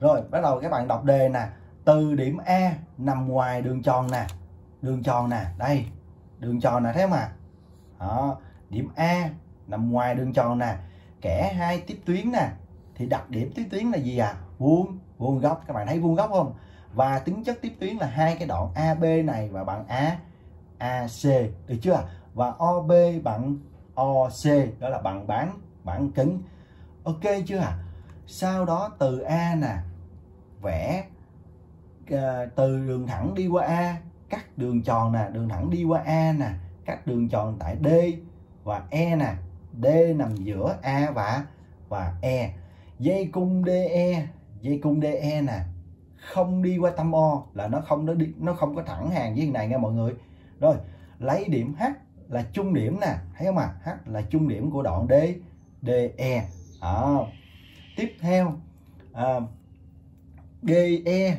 rồi, bắt đầu các bạn đọc đề nè. Từ điểm A nằm ngoài đường tròn nè. Đường tròn nè, đây. Đường tròn nè, thấy không ạ? Đó, điểm A nằm ngoài đường tròn nè. Kẻ hai tiếp tuyến nè. Thì đặc điểm tiếp tuyến là gì à vuông vuông góc. Các bạn thấy vuông góc không? Và tính chất tiếp tuyến là hai cái đoạn AB này và bằng A AC được chưa và OB bằng OC đó là bằng bán bán kính ok chưa à sau đó từ A nè vẽ ờ, từ đường thẳng đi qua A cắt đường tròn nè đường thẳng đi qua A nè cắt đường tròn tại D và E nè D nằm giữa A và và E dây cung DE dây cung DE nè không đi qua tâm O là nó không nó đi nó không có thẳng hàng với này nha mọi người rồi lấy điểm H là trung điểm nè thấy không ạ à? H là trung điểm của đoạn D DE à. tiếp theo à, GE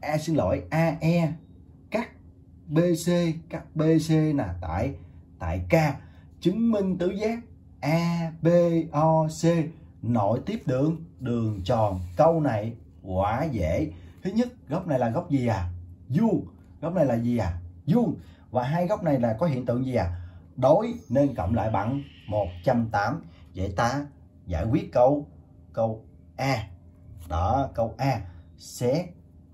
A, xin lỗi AE cắt BC cắt BC là tại tại K. Chứng minh tứ giác. ABOC nội tiếp đường đường tròn. Câu này quá dễ. Thứ nhất, góc này là góc gì à? Vuông. Góc này là gì à? Vuông. Và hai góc này là có hiện tượng gì à? Đối nên cộng lại bằng 180 vậy ta giải quyết câu câu A. Đó, câu A xét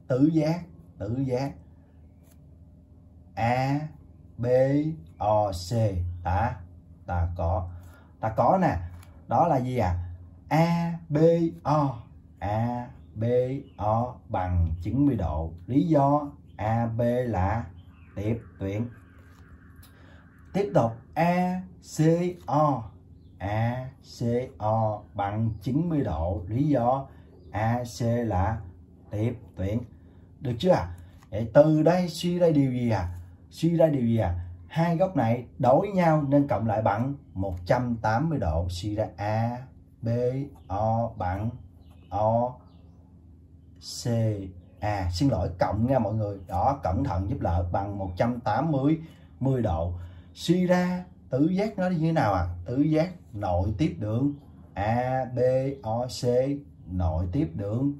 tứ giác tứ giác. A, B, O, C. Ta ta có ta có nè, đó là gì à A, B, O. A, B, O bằng 90 độ. Lý do? A, B là tiếp tuyến tiếp tục, A, C, O. A, C, O bằng 90 độ. Lý do? A, C là tiếp tuyển, được chưa? Vậy từ đây suy ra điều gì à? Suy ra điều gì à? Hai góc này đối nhau nên cộng lại bằng 180 độ. Suy ra A B O bằng O C à xin lỗi cộng nha mọi người. Đó cẩn thận giúp lợi bằng 180 10 độ. Suy ra tứ giác nó như thế nào à? Tứ giác nội tiếp đường A B O C nội tiếp đường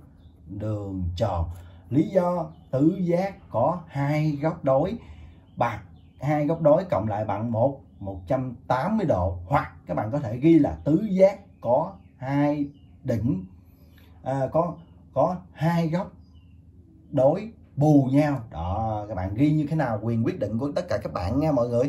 đường tròn. Lý do tứ giác có hai góc đối. Bằng hai góc đối cộng lại bằng một 180 độ. Hoặc các bạn có thể ghi là tứ giác có hai đỉnh. À, có có hai góc đối bù nhau. Đó các bạn ghi như thế nào? Quyền quyết định của tất cả các bạn nha mọi người.